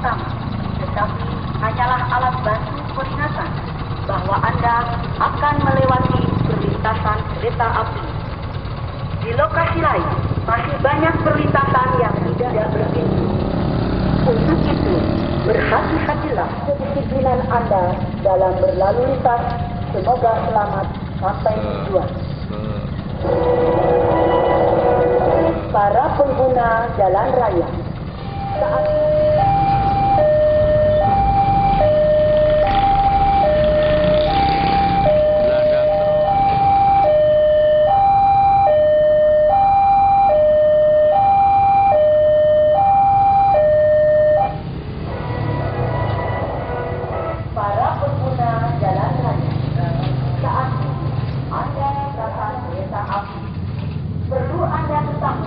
utama, tetapi hanyalah alat bantu peringatan bahwa Anda akan melewati perlintasan kereta api. Di lokasi lain, masih banyak perlintasan yang tidak berpintu. Untuk itu, berhati-hatilah kedisiplinan Anda dalam berlalu lintas. Semoga selamat sampai tujuan. Para pengguna jalan raya, saat perlu Anda ketahui